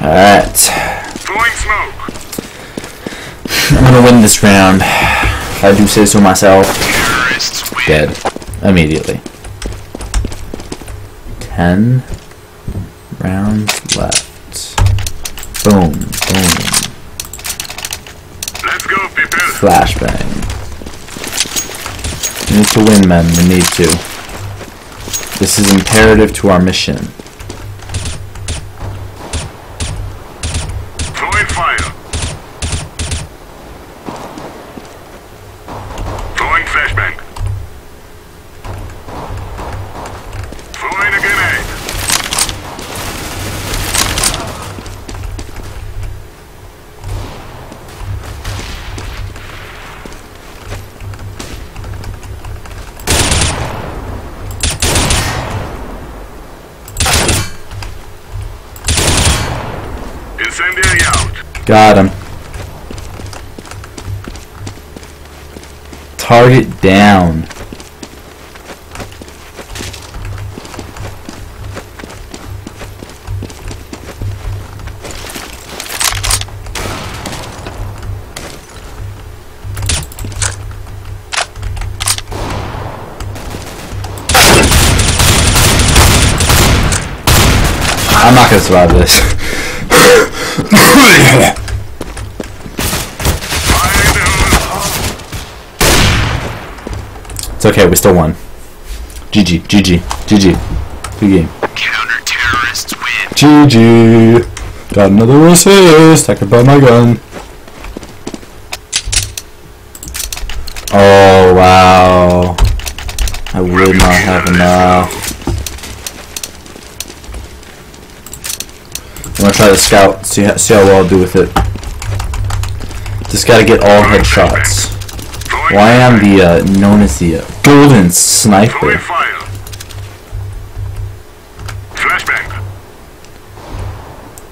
Alright. I'm gonna win this round. If I do say so myself. Dead. Immediately. Ten rounds left. Boom. Boom. Let's go, people. Flashbang. We need to win, men. We need to. This is imperative to our mission. Incendiary out. Got him. Target down. I'm not gonna survive this. Fire in the hole. It's okay, we still won. GG, GG, GG. Good game. Counter terrorists win. GG. Got another assist. I can buy my gun. Oh, wow. I would not have enough. I'm gonna try the scout, see how, see how well I'll do with it. Just gotta get all headshots. Throwing Well, I am the, uh, known as the uh, golden sniper. Flashbang.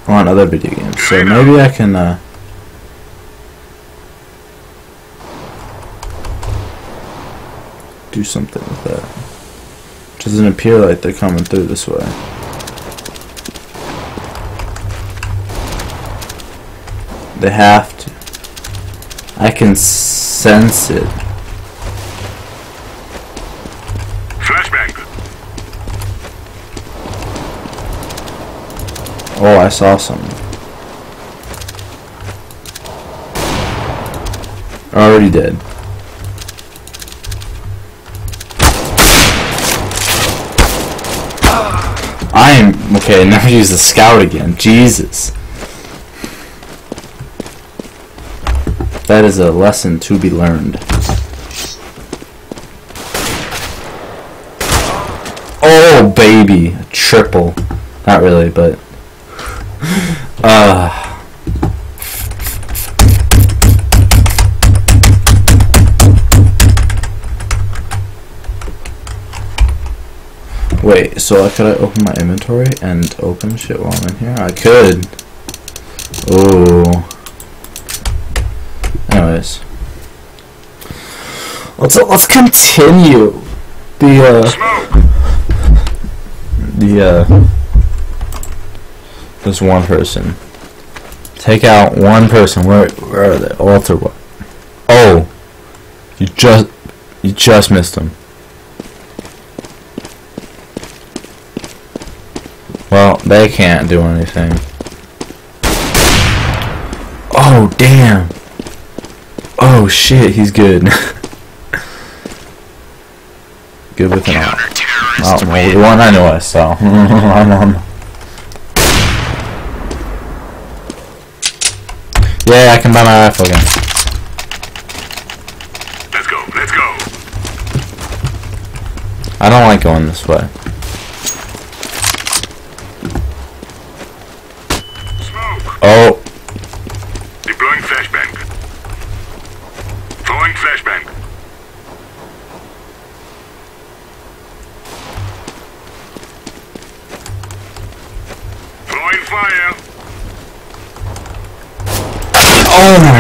on other video games. So maybe I can uh do something with that. Doesn't appear like they're coming through this way. They have to. I can sense it. Flashbang. Oh, I saw something. Already dead. I am okay. Now use the scout again. Jesus, that is a lesson to be learned. Oh baby, triple. Not really, but uh Wait, so could I open my inventory and open shit while I'm in here? I could. Oh. Let's let's continue the uh Smoke. the uh this one person. Take out one person. Where where are they? Alter what? Oh, you just you just missed them. Well, they can't do anything. Oh damn. Oh shit, he's good. good with an. Counter Oh, well, the one I know I saw. I'm on. Yeah, I can buy my rifle again. Let's go. Let's go. I don't like going this way.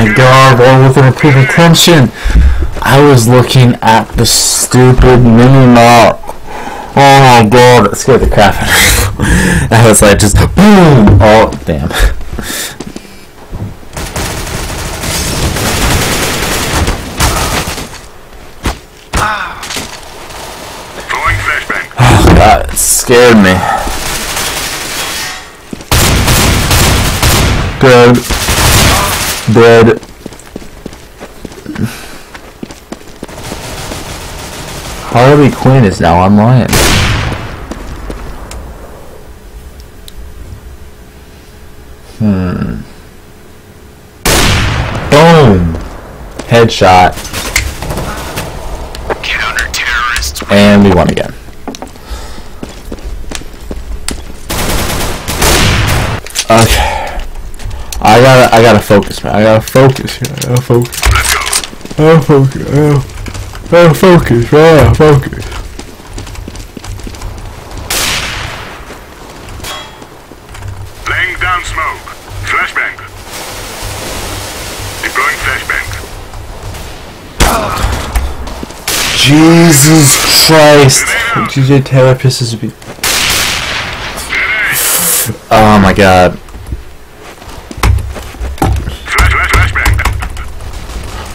my god, why wasn't I paying attention? I was looking at the stupid mini map. Oh my god, it scared the crap out of me. I was like, just boom! Oh, damn. Oh god, it scared me. Good. Dead. Harley Quinn is now online. Hmm. Boom! Headshot. Counter terrorists. And we won again. Okay. I gotta, I gotta focus, man. I gotta focus. here. I gotta focus. Let's go. I gotta focus. I gotta, I gotta focus. I gotta focus. Laying down smoke. Flashbang. Deploying flashbang. Jesus Christ. DJ Taylor pisses me. Oh my god.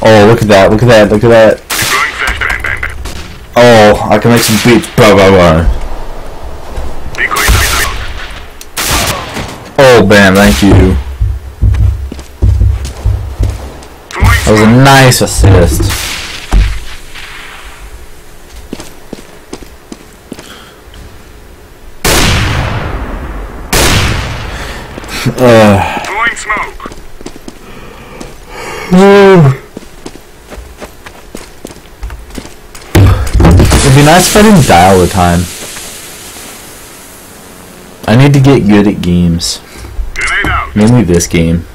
Oh, look at that. Look at that. Look at that. Oh, I can make some beats. Blah, blah, blah. Oh, bam. Thank you. That was a nice assist. Uh. Throwing smoke. be nice if I didn't die all the time. I need to get good at games. Mainly this game.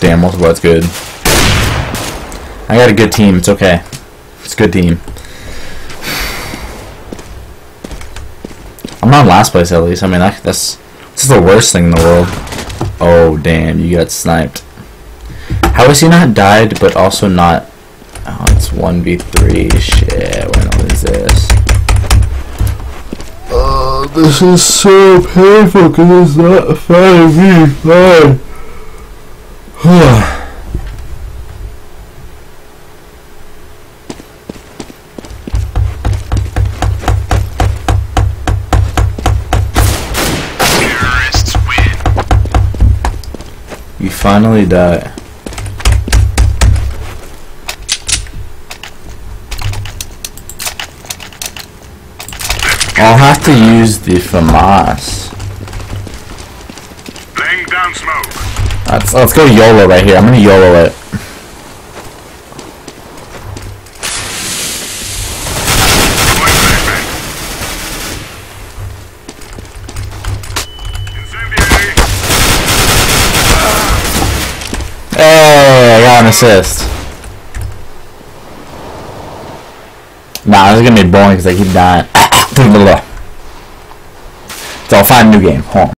Damn, multiple, that's good. I got a good team, it's okay. It's a good team. I'm not in last place at least. I mean, that, that's this is the worst thing in the world. Oh, damn, you got sniped. How is he not died, but also not... Oh, it's 1v3. Shit, we're this. Oh, this is so painful because it's not 5v5. Finally die. I'll have to use the FAMAS. Laying down smoke. Let's, let's go YOLO right here. I'm gonna YOLO it. Hey, I got an assist. Nah, this is gonna be boring because I keep dying. so I'll find new game. Hold on.